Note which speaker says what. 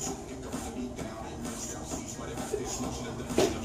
Speaker 1: This motion of the